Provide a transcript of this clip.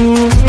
Mm-hmm.